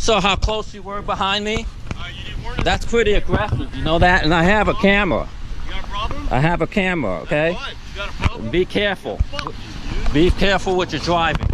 saw how close you were behind me? Uh. That's pretty aggressive, you know that? And I have a camera. You got a problem? I have a camera, okay? Be careful. Be careful what you're driving.